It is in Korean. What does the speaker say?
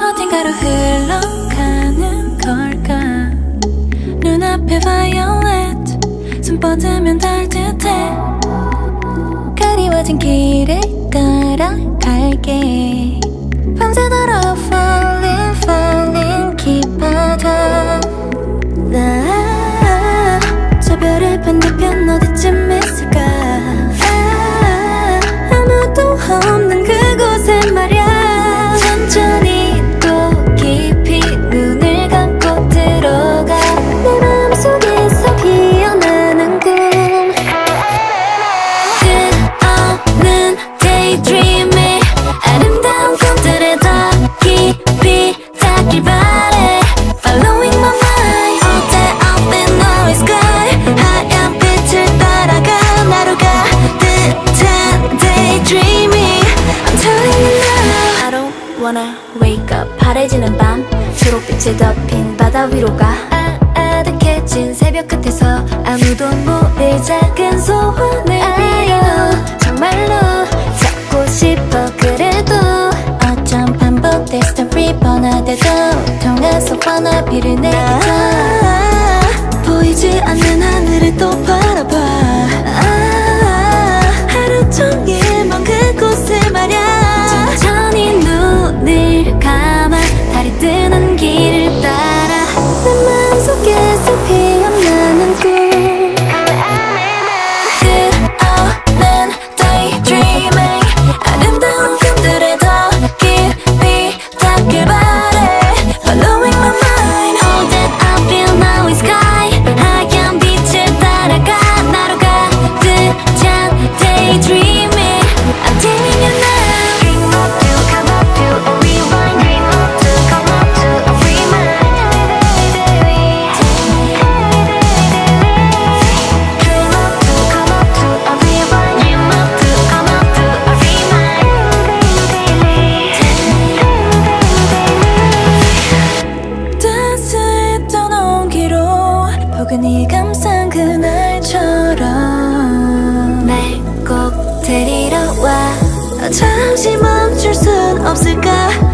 어딘가로 흘러가는 걸까? 눈앞에 바이올렛 손 뻗으면 닿을 듯해. 가리워진 길을 따라갈게. 더 파래지는 밤 초록빛에 덮인 바다 위로 가 아득해진 새벽 끝에서 아무도 모를 작은 소원을 포근히 네 감상 그날처럼 날 꼭 데리러 와. 어, 잠시 멈출 순 없을까?